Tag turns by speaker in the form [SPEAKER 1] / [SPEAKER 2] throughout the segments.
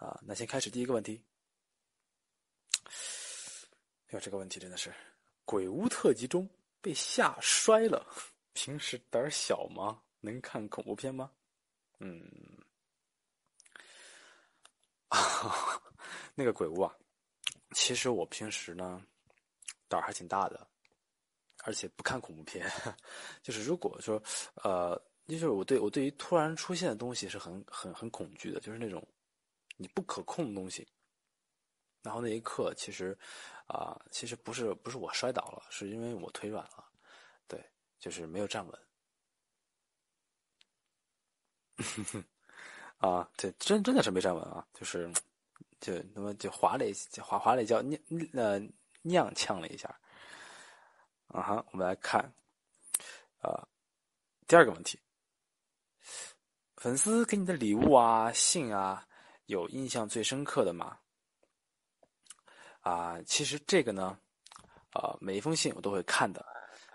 [SPEAKER 1] 啊，那先开始第一个问题。哟，这个问题真的是鬼屋特辑中被吓摔了。平时胆小吗？能看恐怖片吗？嗯，啊，那个鬼屋啊，其实我平时呢胆儿还挺大的，而且不看恐怖片。就是如果说呃，就是我对我对于突然出现的东西是很很很恐惧的，就是那种你不可控的东西。然后那一刻，其实啊，其实不是不是我摔倒了，是因为我腿软了，对，就是没有站稳。啊，对，真真的是没站稳啊，就是就那么就滑了一滑滑了一跤，踉呃踉跄了一下。啊哈，我们来看啊第二个问题，粉丝给你的礼物啊信啊，有印象最深刻的吗？啊，其实这个呢，啊，每一封信我都会看的，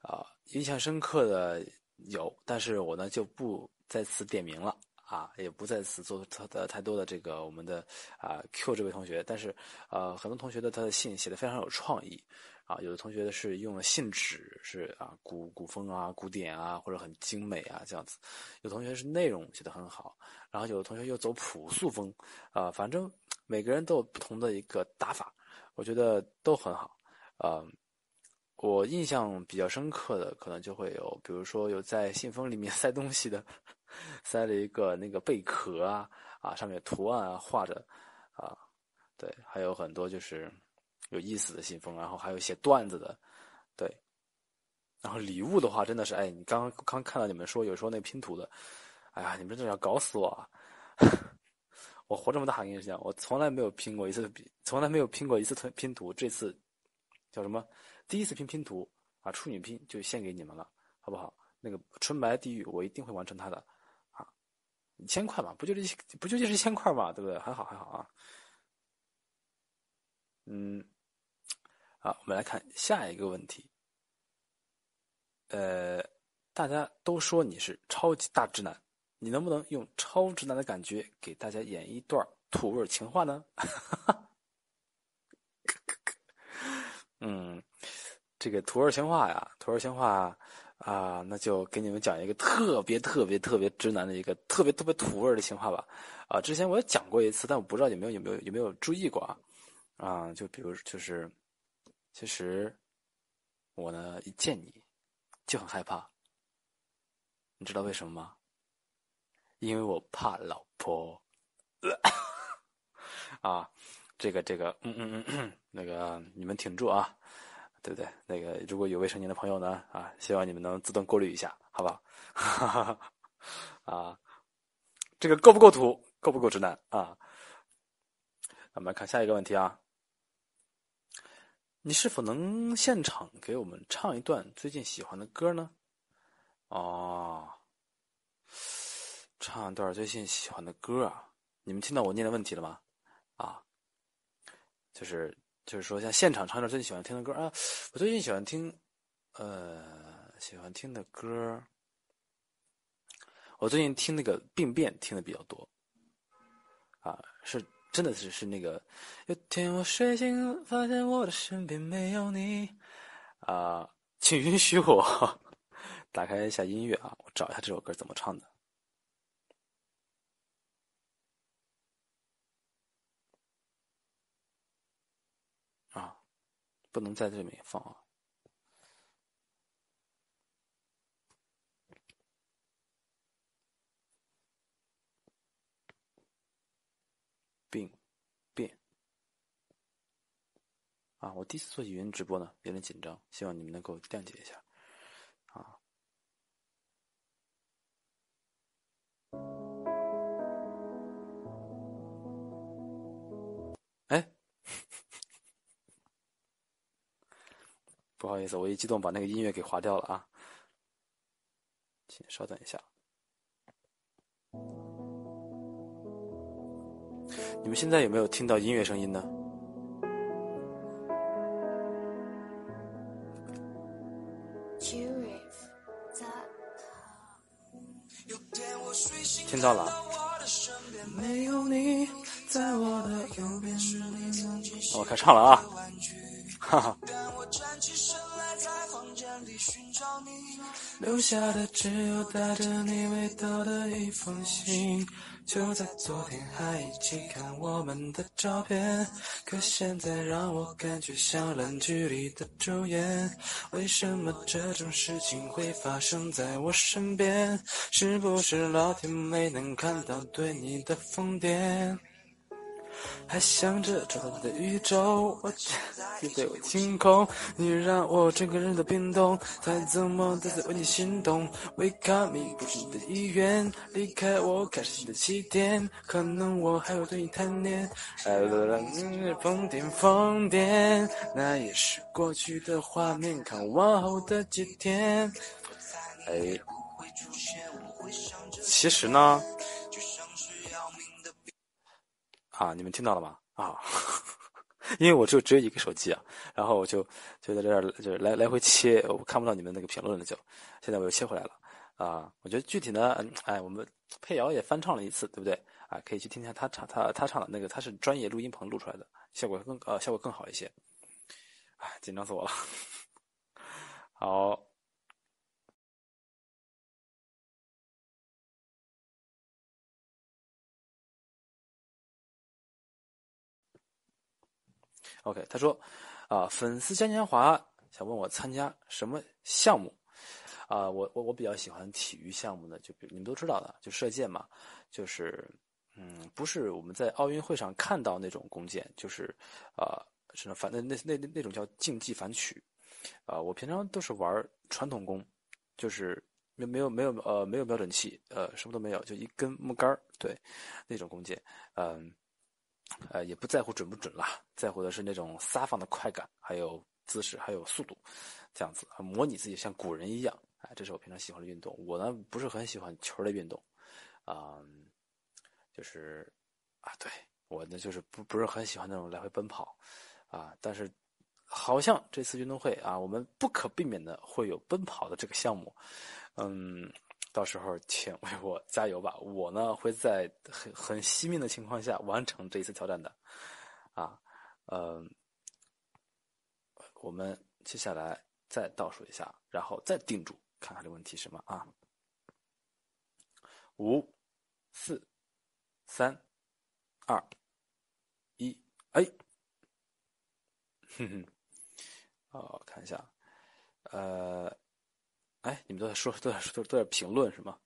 [SPEAKER 1] 啊，印象深刻的有，但是我呢就不在此点名了，啊，也不在此做他的太多的这个我们的啊 Q 这位同学，但是呃，很多同学的他的信写的非常有创意，啊，有的同学是用了信纸，是啊古古风啊、古典啊，或者很精美啊这样子，有同学是内容写的很好，然后有的同学又走朴素风，啊，反正每个人都有不同的一个打法。我觉得都很好，啊，我印象比较深刻的可能就会有，比如说有在信封里面 塞东西的，塞了一个那个贝壳啊，啊，上面图案啊画着，啊，对，还有很多就是有意思的信封，然后还有写段子的，对，然后礼物的话真的是，哎，你刚刚看到你们说有时候那拼图的，哎呀，你们真的要搞死我啊！我活这么大，跟你讲，我从来没有拼过一次，从来没有拼过一次拼拼图。这次叫什么？第一次拼拼图啊，处女拼就献给你们了，好不好？那个纯白地狱，我一定会完成它的啊！一千块嘛，不就这不就就是一千块嘛，对不对？还好还好啊。嗯，好，我们来看下一个问题。呃，大家都说你是超级大直男。你能不能用超直男的感觉给大家演一段土味情话呢？嗯，这个土味情话呀，土味情话啊，那就给你们讲一个特别特别特别直男的一个特别特别土味的情话吧。啊，之前我也讲过一次，但我不知道有没有有没有有没有注意过啊？啊，就比如就是，其实我呢一见你就很害怕，你知道为什么吗？因为我怕老婆，啊，这个这个，嗯嗯嗯，那个你们挺住啊，对不对？那个如果有未成年的朋友呢，啊，希望你们能自动过滤一下，好不好？啊，这个够不够土？够不够直男啊？我们来看下一个问题啊，你是否能现场给我们唱一段最近喜欢的歌呢？哦。唱一段最近喜欢的歌啊！你们听到我念的问题了吗？啊，就是就是说，像现场唱一段最近喜欢听的歌啊！我最近喜欢听，呃，喜欢听的歌，我最近听那个病变听的比较多，啊，是真的是是那个。有天我睡醒，发现我的身边没有你，啊，请允许我 打开一下音乐啊，我找一下这首歌怎么唱的。不能在这里面放啊！病变啊！我第一次做语音直播呢，有点紧张，希望你们能够谅解一下不好意思，我一激动把那个音乐给划掉了啊！请稍等一下。你们现在有没有听到音乐声音呢？听到了。没有你，在我的右边是你曾经我开唱了啊，哈哈。寻找你留下的只有带着你味道的一封信。就在昨天还一起看我们的照片，可现在让我感觉像烂剧里的主演。为什么这种事情会发生在我身边？是不是老天没能看到对你的疯癫？还想着找到你的宇宙，我却你对我清空，你让我整个人都冰冻，再怎么都在为你心动。Wake up me，不是你的意愿，离开我开始新的起点，可能我还会对你贪恋。爱让人疯癫疯癫，那也是过去的画面，看往后的几天。哎，其实呢。啊，你们听到了吗？啊，因为我就只有一个手机啊，然后我就就在这儿就来来回切，我看不到你们那个评论了，就现在我又切回来了啊。我觉得具体呢，哎，我们佩瑶也翻唱了一次，对不对？啊，可以去听听他唱他他唱的那个，他是专业录音棚录出来的，效果更呃效果更好一些。哎，紧张死我了。好。OK，他说，啊，粉丝嘉年华想问我参加什么项目，啊，我我我比较喜欢体育项目的，就比你们都知道的，就射箭嘛，就是，嗯，不是我们在奥运会上看到那种弓箭，就是，啊，是反那那那那种叫竞技反曲，啊，我平常都是玩传统弓，就是没没有没有呃没有瞄准器，呃什么都没有，就一根木杆儿，对，那种弓箭，嗯。呃，也不在乎准不准啦，在乎的是那种撒放的快感，还有姿势，还有速度，这样子模拟自己像古人一样。哎，这是我平常喜欢的运动。我呢不是很喜欢球类运动，啊，就是啊，对我呢就是不不是很喜欢那种来回奔跑，啊，但是好像这次运动会啊，我们不可避免的会有奔跑的这个项目，嗯。到时候请为我加油吧！我呢会在很很惜命的情况下完成这一次挑战的，啊，嗯，我们接下来再倒数一下，然后再定住，看看这问题什么啊？五、四、三、二、一，哎，哼哼，哦，看一下，呃。哎，你们都在说，都在说，都在评论是吗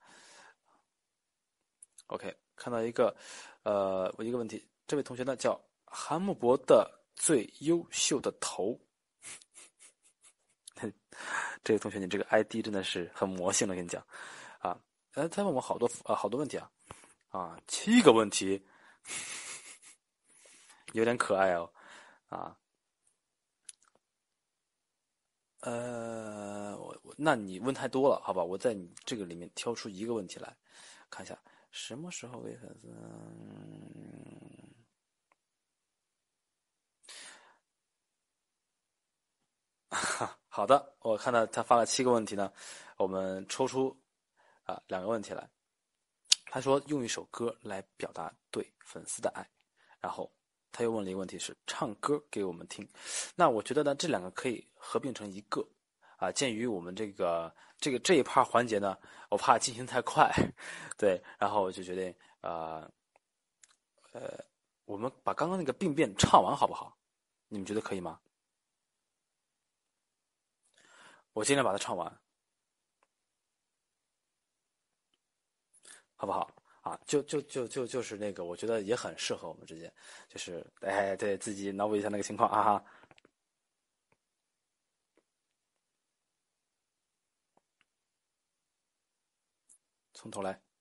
[SPEAKER 1] ？OK，看到一个，呃，我一个问题，这位同学呢叫韩木博的最优秀的头。这位同学，你这个 ID 真的是很魔性的，跟你讲啊。哎，他问我好多啊，好多问题啊，啊，七个问题，有点可爱哦，啊。呃，我我那你问太多了，好吧？我在你这个里面挑出一个问题来，看一下什么时候为粉丝？好的，我看到他发了七个问题呢，我们抽出啊两个问题来。他说用一首歌来表达对粉丝的爱，然后。他又问了一个问题：是唱歌给我们听。那我觉得呢，这两个可以合并成一个。啊，鉴于我们这个这个这一趴环节呢，我怕进行太快，对，然后我就决定啊，呃，我们把刚刚那个病变唱完好不好？你们觉得可以吗？我尽量把它唱完，好不好？啊，就就就就就是那个，我觉得也很适合我们之间，就是哎，对自己脑补一下那个情况啊哈，从头来。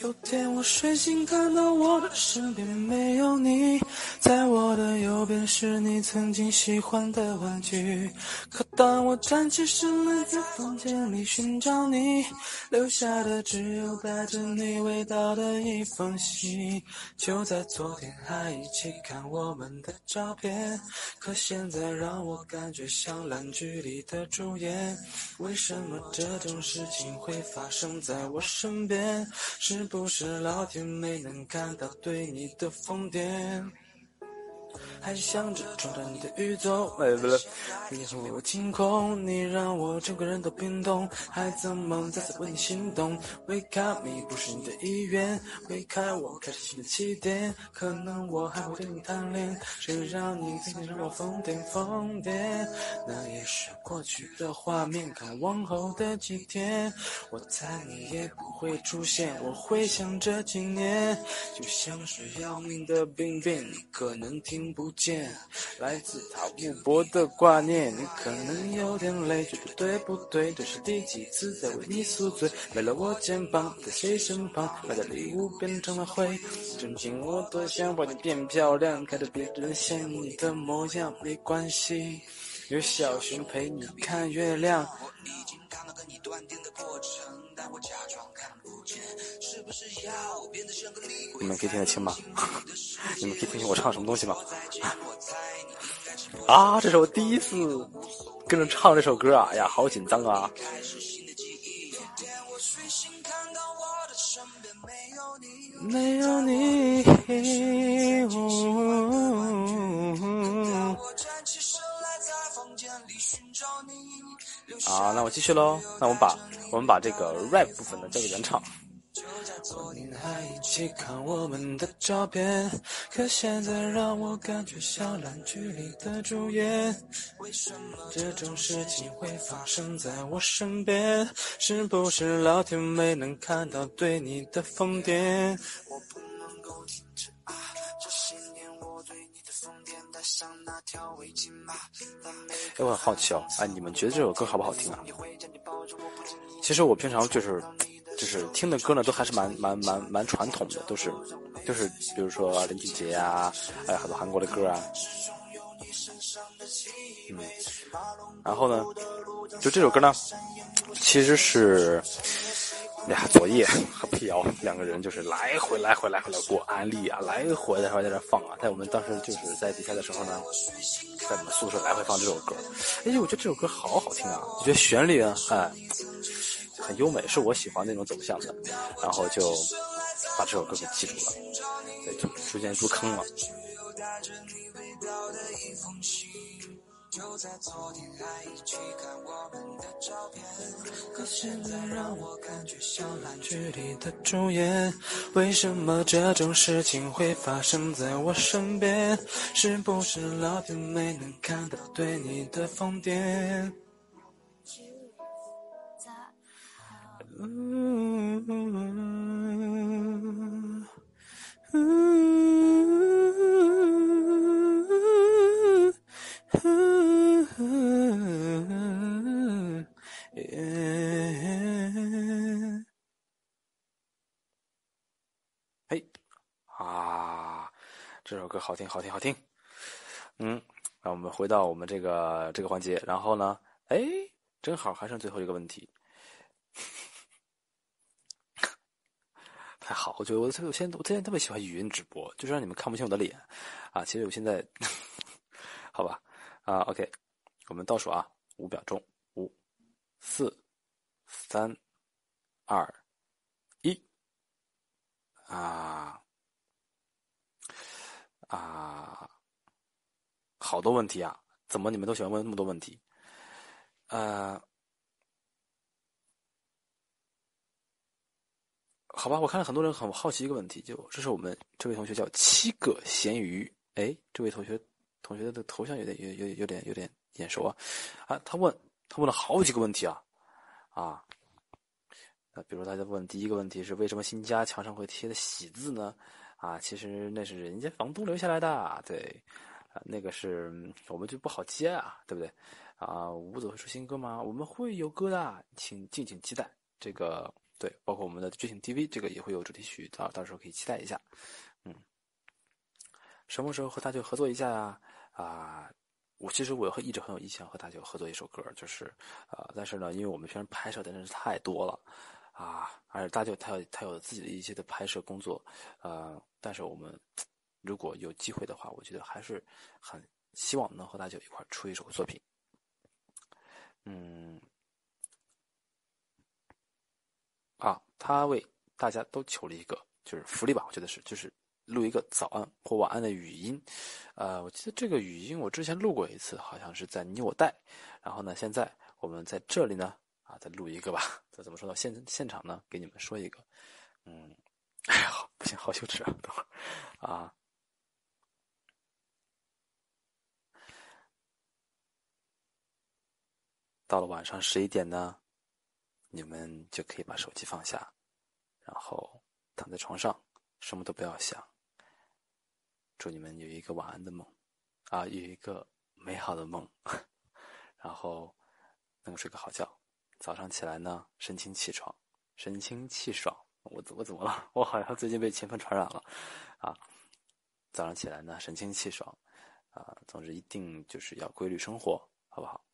[SPEAKER 1] 有天我睡醒，看到我的身边没有你，在我的右边是你曾经喜欢的玩具。可当我站起身来，在房间里寻找你，留下的只有带着你味道的一封信。就在昨天还一起看我们的照片，可现在让我感觉像烂剧里的主演。为什么这种事情会发生在我身边？是不是老天没能看到对你的疯癫？还想着冲着你的宇宙，哎不对，你和我清空，你让我整个人都冰冻，还怎么再次为你心动？Wake up me 不是你的意愿，Wake up 我开始新的起点，可能我还会对你贪恋，谁让你曾经让我疯癫疯癫？那也是过去的画面，看往后的几天，我猜你也不会出现，我会想这几年，就像是要命的病变，你可能听不。不见，来自他无波的挂念，你可能有点累，觉得对不对？这是第几次在为你宿醉？没了我肩膀，在谁身旁？买的礼物变成了灰，曾经我多想把你变漂亮，看着别人羡慕你的模样，没关系，有小熊陪你看月亮。我已经看到跟你断电的过程们可以听得清吗？你们可以听清我唱什么东西吗？啊，这是我第一次跟着唱这首歌啊！哎呀，好紧张啊！没有你。啊，那我继续喽。那我们把我们把这个 rap 部分呢交给原唱。昨天还一起看我们的照片，可现在让我感觉像烂剧里的主演。为什么这种事情会发生在我身边？是不是老天没能看到对你的疯癫？我不能够哎，我很好奇哦，哎，你们觉得这首歌好不好听啊？其实我平常就是。就是听的歌呢，都还是蛮蛮蛮蛮传统的，都是，就是比如说林俊杰啊，还有很多韩国的歌啊，嗯，然后呢，就这首歌呢，其实是呀昨夜和辟谣两个人就是来回来回来回来过安利啊，来回来回在这放啊，在我们当时就是在比赛的时候呢，在我们宿舍来回放这首歌，哎，我觉得这首歌好好听啊，我觉得旋律啊，哎。很优美，是我喜欢那种走向的，然后就把这首歌给记住了，对，就逐渐入坑了。可现在让我感觉像烂剧里的主演，为什么这种事情会发生在我身边？是不是老天没能看到对你的疯癫？嘿，好听，好听，好听。嗯，让我们回到我们这个这个环节，然后呢，哎，正好还剩最后一个问题。还好，我觉得我我现在我现在特别喜欢语音直播，就是让你们看不清我的脸啊。其实我现在，好吧，啊，OK，我们倒数啊，五秒钟，五、四、三、二、一，啊啊，好多问题啊，怎么你们都喜欢问那么多问题？呃。好吧，我看到很多人很好奇一个问题，就这是我们这位同学叫七个咸鱼，哎，这位同学同学的头像有点有有有点有点眼熟啊，啊，他问他问了好几个问题啊，啊，那比如大家问第一个问题是为什么新家墙上会贴的喜字呢？啊，其实那是人家房东留下来的，对，啊，那个是我们就不好接啊，对不对？啊，吴子会出新歌吗？我们会有歌的，请敬请期待这个。对，包括我们的觉醒 TV，这个也会有主题曲，到到时候可以期待一下。嗯，什么时候和他就合作一下呀？啊，我其实我会一直很有意向和大舅合作一首歌，就是啊，但是呢，因为我们平时拍摄的真是太多了啊，而且大舅他有他有自己的一些的拍摄工作，呃，但是我们如果有机会的话，我觉得还是很希望能和大舅一块出一首作品。嗯，啊，他为大家都求了一个，就是福利吧，我觉得是，就是录一个早安或晚安的语音。呃，我记得这个语音我之前录过一次，好像是在你我带。然后呢，现在我们在这里呢，啊，再录一个吧。这怎么说呢？现现场呢，给你们说一个。嗯，哎呀，不行，好羞耻啊！等会儿啊。到了晚上十一点呢，你们就可以把手机放下，然后躺在床上，什么都不要想。祝你们有一个晚安的梦，啊，有一个美好的梦，然后能够睡个好觉。早上起来呢，神清气爽，神清气爽。我我怎么了？我好像最近被勤奋传染了，啊！早上起来呢，神清气爽，啊，总之一定就是要规律生活，好不好？